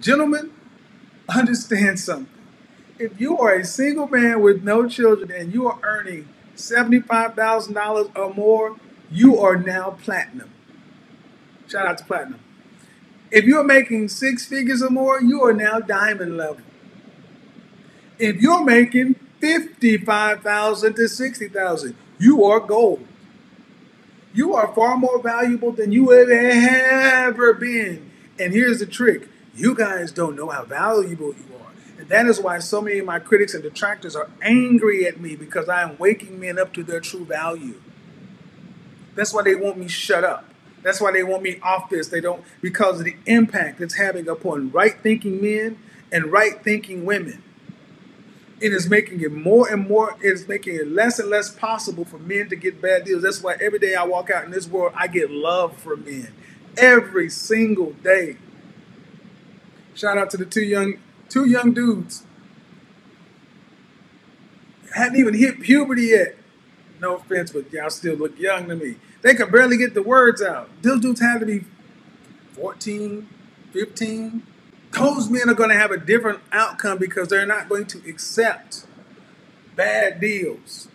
Gentlemen, understand something. If you are a single man with no children and you are earning $75,000 or more, you are now platinum. Shout out to platinum. If you're making six figures or more, you are now diamond level. If you're making 55,000 to 60,000, you are gold. You are far more valuable than you have ever been. And here's the trick. You guys don't know how valuable you are. And that is why so many of my critics and detractors are angry at me because I am waking men up to their true value. That's why they want me shut up. That's why they want me off this. They don't because of the impact it's having upon right thinking men and right thinking women. It is making it more and more, it is making it less and less possible for men to get bad deals. That's why every day I walk out in this world, I get love from men. Every single day. Shout out to the two young two young dudes. Hadn't even hit puberty yet. No offense, but y'all still look young to me. They could barely get the words out. Those dudes had to be 14, 15. Those men are going to have a different outcome because they're not going to accept bad deals.